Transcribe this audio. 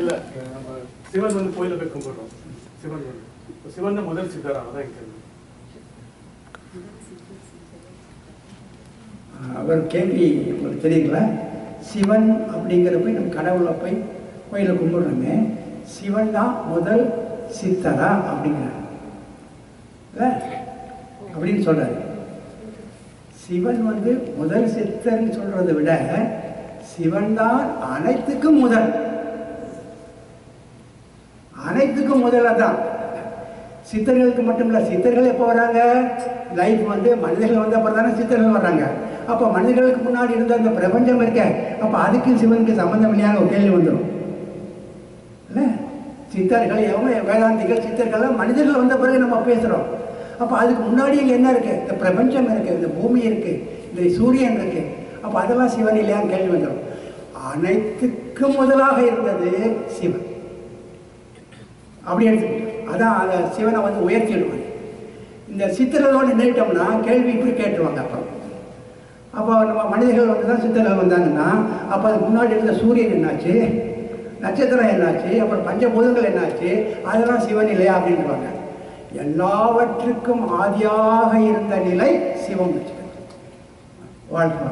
இல்ல நம்ம சிவன் வந்து கோயில போய் கும்பிடுறோம். சிவன் வந்து. சிவன் தான் முதல் சித்தரா அதான் எனக்கு கேள்வி. அவர் கேள்வி உங்களுக்கு தெரியுங்களா? சிவன் அப்படிங்கிற போய் நம்ம கடவுளை போய் கோயிலை கும்பிடுறோமே சிவன் தான் முதல் சித்தரா அப்படிங்கிறார். இல்ல? அப்படின்னு சொல்றாரு. சிவன் வந்து முதல் சித்தர்னு சொல்றதை விட சிவன்தான் அனைத்துக்கும் முதல். அனைத்துக்கும் முதல்ல தான் சித்தர்களுக்கு மட்டும் இல்லை சித்தர்கள் எப்போ வராங்க? லைஃப் வந்து மனிதர்கள் வந்த அப்புறம் தானே சித்தர்கள் வர்றாங்க. அப்போ மனிதர்களுக்கு முன்னாடி இருந்த அந்த பிரபஞ்சம் இருக்க அப்போ அதுக்கும் சிவனுக்கு சம்பந்தம் இல்லையான ஒரு கேள்வி வந்துடும் இல்லை? சித்தர்கள் எவங்க? வேதாந்திகள் சித்தர்கள்லாம் மனிதர்கள் வந்த பிறகு நம்ம பேசுகிறோம் அப்போ அதுக்கு முன்னாடி இங்கே என்ன இருக்குது இந்த பிரபஞ்சம் இருக்குது இந்த பூமி இருக்குது இந்த சூரியன் இருக்குது அப்போ அதெல்லாம் சிவன் இல்லையான்னு கேள்வி வந்துடும். அனைத்துக்கும் முதலாக இருந்தது சிவன். அப்படி எடுத்துக்கிட்டோம் அதான் அதை சிவனை வந்து உயர்த்திடுவாங்க இந்த சித்திரலோடு நின்றுட்டோம்னா கேள்வி இப்படி கேட்டுருவாங்க அப்புறம் அப்போ நம்ம மனிதர்கள் வந்து தான் சித்தர்கள் வந்தாங்கன்னா அப்போ அதுக்கு முன்னாடி இருந்த சூரியன் என்னாச்சு? நட்சத்திரம் என்னாச்சு? அப்புறம் பஞ்சபூதங்கள் என்னாச்சு? அதெல்லாம் சிவன் இல்லையா அப்படின்றாங்க எல்லாவற்றுக்கும் ஆதியாக இருந்த நிலை சிவம் வச்சுக்கணும் வாழ்க்கை